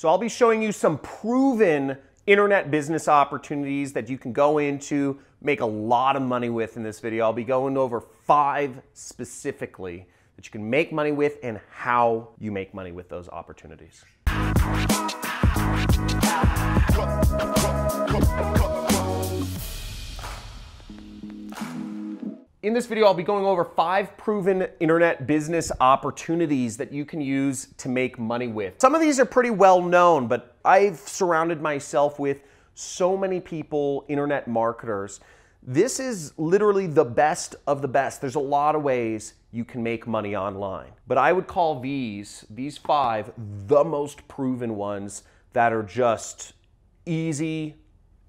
So I'll be showing you some proven internet business opportunities that you can go into, make a lot of money with in this video. I'll be going over five specifically that you can make money with and how you make money with those opportunities. In this video, I'll be going over five proven internet business opportunities that you can use to make money with. Some of these are pretty well known, but I've surrounded myself with so many people, internet marketers. This is literally the best of the best. There's a lot of ways you can make money online. But I would call these, these five, the most proven ones that are just easy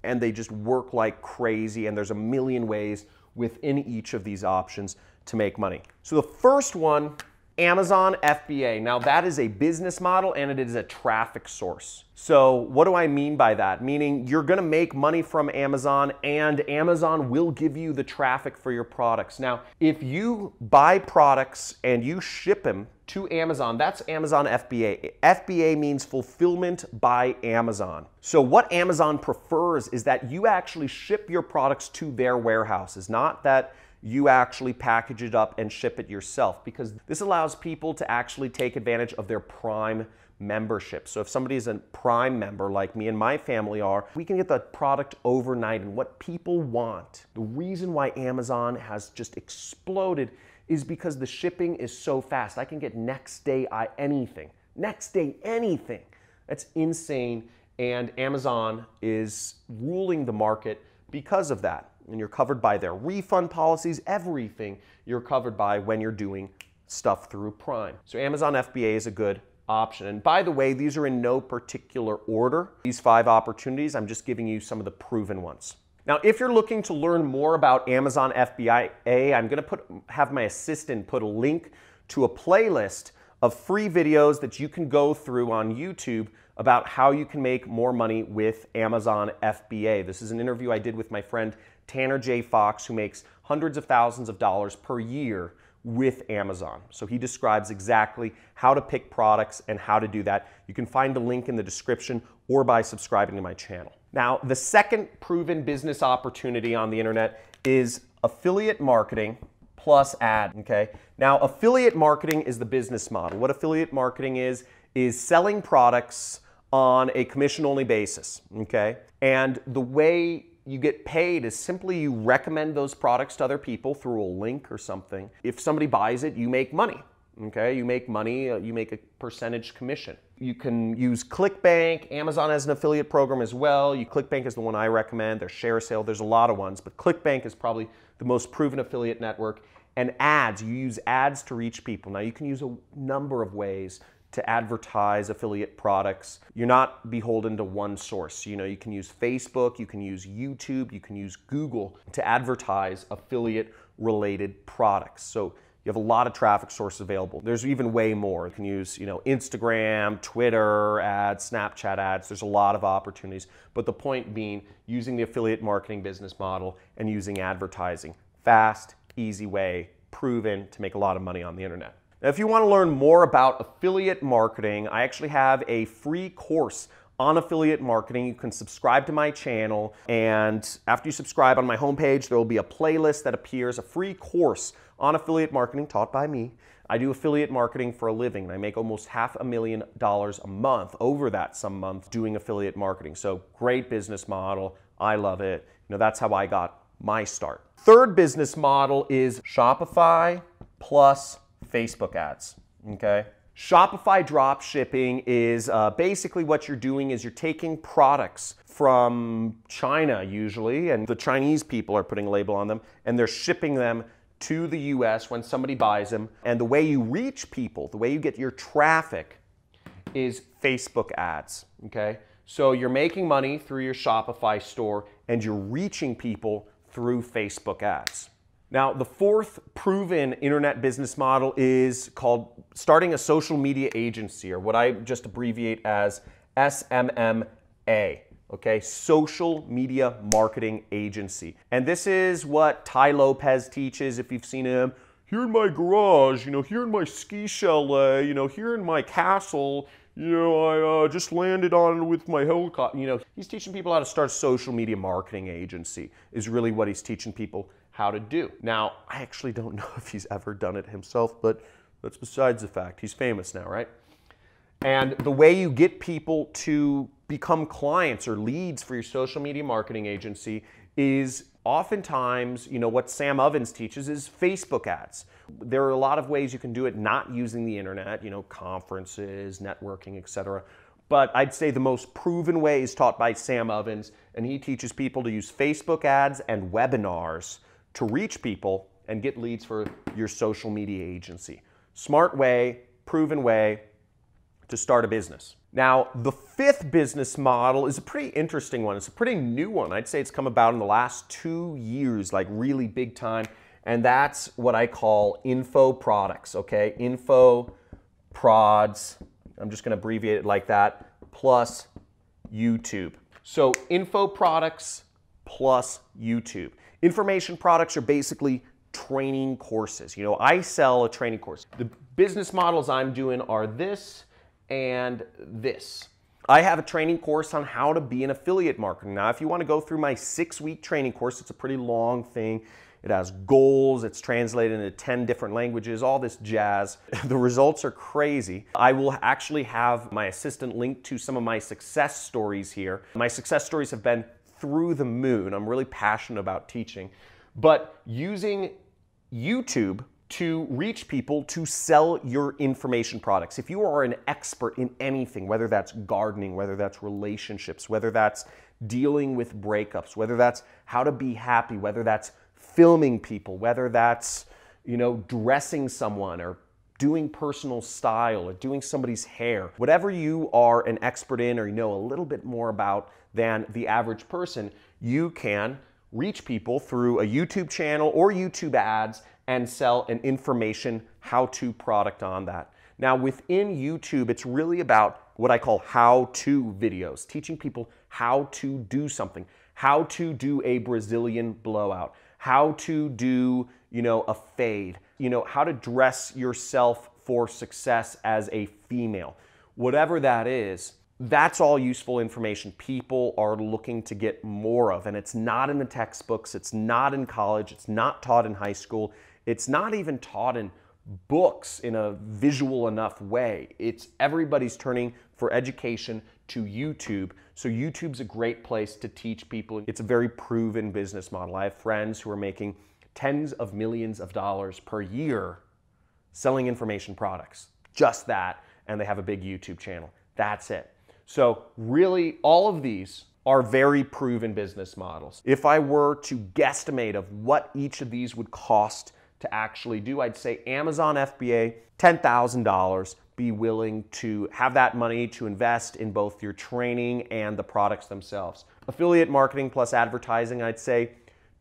and they just work like crazy and there's a million ways within each of these options to make money. So the first one, Amazon FBA. Now that is a business model and it is a traffic source. So what do I mean by that? Meaning you're gonna make money from Amazon and Amazon will give you the traffic for your products. Now, if you buy products and you ship them to Amazon, that's Amazon FBA. FBA means fulfillment by Amazon. So what Amazon prefers is that you actually ship your products to their warehouses, not that you actually package it up and ship it yourself because this allows people to actually take advantage of their prime membership. So if somebody is a prime member like me and my family are, we can get the product overnight and what people want. The reason why Amazon has just exploded is because the shipping is so fast. I can get next day I anything. Next day anything. That's insane and Amazon is ruling the market because of that and you're covered by their refund policies, everything you're covered by when you're doing stuff through Prime. So Amazon FBA is a good option. And by the way, these are in no particular order. These five opportunities, I'm just giving you some of the proven ones. Now, if you're looking to learn more about Amazon FBA, I'm gonna put, have my assistant put a link to a playlist of free videos that you can go through on YouTube about how you can make more money with Amazon FBA. This is an interview I did with my friend Tanner J. Fox, who makes hundreds of thousands of dollars per year with Amazon. So he describes exactly how to pick products and how to do that. You can find a link in the description or by subscribing to my channel. Now, the second proven business opportunity on the internet is affiliate marketing plus ad, okay? Now, affiliate marketing is the business model. What affiliate marketing is, is selling products on a commission only basis, okay? And the way you get paid is simply you recommend those products to other people through a link or something. If somebody buys it, you make money. Okay, you make money, uh, you make a percentage commission. You can use ClickBank. Amazon has an affiliate program as well. You, ClickBank is the one I recommend. There's ShareASale. There's a lot of ones, but ClickBank is probably the most proven affiliate network. And ads, you use ads to reach people. Now you can use a number of ways to advertise affiliate products. You're not beholden to one source. You know, you can use Facebook, you can use YouTube, you can use Google to advertise affiliate related products. So you have a lot of traffic sources available. There's even way more. You can use, you know, Instagram, Twitter ads, Snapchat ads. There's a lot of opportunities. But the point being using the affiliate marketing business model and using advertising. Fast, easy way, proven to make a lot of money on the internet. Now, if you want to learn more about affiliate marketing, I actually have a free course on affiliate marketing. You can subscribe to my channel, and after you subscribe on my homepage, there will be a playlist that appears, a free course on affiliate marketing taught by me. I do affiliate marketing for a living, and I make almost half a million dollars a month, over that some month, doing affiliate marketing. So great business model. I love it. You know, that's how I got my start. Third business model is Shopify plus Facebook ads, okay? Shopify drop shipping is uh, basically what you're doing is you're taking products from China usually, and the Chinese people are putting a label on them, and they're shipping them to the US when somebody buys them. And the way you reach people, the way you get your traffic is Facebook ads, okay? So you're making money through your Shopify store and you're reaching people through Facebook ads. Now, the fourth proven internet business model is called starting a social media agency, or what I just abbreviate as SMMA. Okay, social media marketing agency. And this is what Tai Lopez teaches if you've seen him. Here in my garage, you know, here in my ski chalet, you know, here in my castle, you know, I uh, just landed on with my helicopter. You know, he's teaching people how to start a social media marketing agency, is really what he's teaching people how to do. Now, I actually don't know if he's ever done it himself, but that's besides the fact. He's famous now, right? And the way you get people to become clients or leads for your social media marketing agency is oftentimes, you know, what Sam Ovens teaches is Facebook ads. There are a lot of ways you can do it not using the internet, you know, conferences, networking, etc. But I'd say the most proven way is taught by Sam Ovens, and he teaches people to use Facebook ads and webinars to reach people and get leads for your social media agency. Smart way, proven way to start a business. Now, the fifth business model is a pretty interesting one. It's a pretty new one. I'd say it's come about in the last two years, like really big time. And that's what I call info products, okay? Info prods, I'm just gonna abbreviate it like that, plus YouTube. So info products plus YouTube. Information products are basically training courses. You know, I sell a training course. The business models I'm doing are this and this. I have a training course on how to be an affiliate marketer. Now, if you want to go through my six week training course, it's a pretty long thing. It has goals, it's translated into 10 different languages, all this jazz. The results are crazy. I will actually have my assistant link to some of my success stories here. My success stories have been through the moon. I'm really passionate about teaching. But using YouTube to reach people to sell your information products. If you are an expert in anything, whether that's gardening, whether that's relationships, whether that's dealing with breakups, whether that's how to be happy, whether that's filming people, whether that's, you know, dressing someone or doing personal style or doing somebody's hair, whatever you are an expert in or you know a little bit more about than the average person, you can reach people through a YouTube channel or YouTube ads and sell an information how to product on that. Now, within YouTube, it's really about what I call how to videos, teaching people how to do something, how to do a Brazilian blowout, how to do, you know, a fade, you know, how to dress yourself for success as a female. Whatever that is, that's all useful information people are looking to get more of. And it's not in the textbooks, it's not in college, it's not taught in high school, it's not even taught in books in a visual enough way. It's everybody's turning for education to YouTube. So YouTube's a great place to teach people. It's a very proven business model. I have friends who are making tens of millions of dollars per year selling information products. Just that. And they have a big YouTube channel. That's it. So, really, all of these are very proven business models. If I were to guesstimate of what each of these would cost to actually do, I'd say Amazon FBA, $10,000. Be willing to have that money to invest in both your training and the products themselves. Affiliate marketing plus advertising, I'd say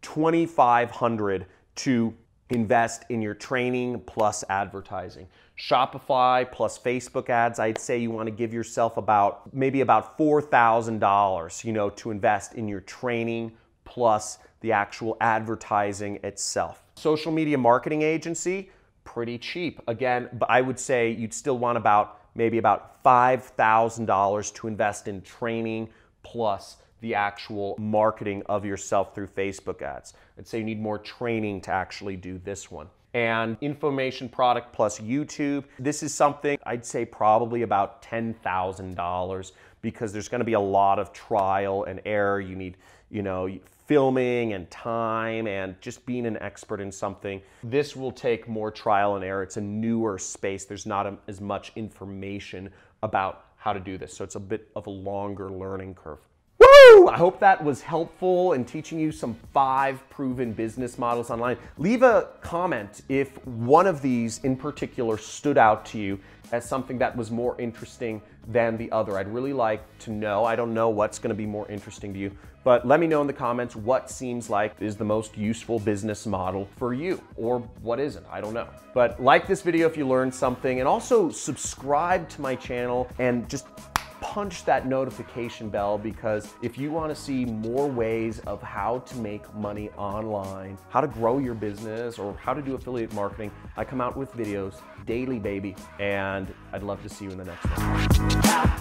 2,500 to invest in your training plus advertising. Shopify plus Facebook ads, I'd say you want to give yourself about maybe about $4,000, you know, to invest in your training plus the actual advertising itself. Social media marketing agency, pretty cheap. Again, but I would say you'd still want about maybe about $5,000 to invest in training plus the actual marketing of yourself through Facebook ads. I'd say you need more training to actually do this one. And information product plus YouTube. This is something I'd say probably about $10,000 because there's gonna be a lot of trial and error. You need, you know, filming and time and just being an expert in something. This will take more trial and error. It's a newer space. There's not a, as much information about how to do this. So it's a bit of a longer learning curve. Woo! I hope that was helpful in teaching you some five proven business models online. Leave a comment if one of these in particular stood out to you as something that was more interesting than the other. I'd really like to know. I don't know what's going to be more interesting to you, but let me know in the comments what seems like is the most useful business model for you or what isn't. I don't know. But like this video if you learned something and also subscribe to my channel and just punch that notification bell because if you want to see more ways of how to make money online, how to grow your business, or how to do affiliate marketing, I come out with videos daily, baby, and I'd love to see you in the next one.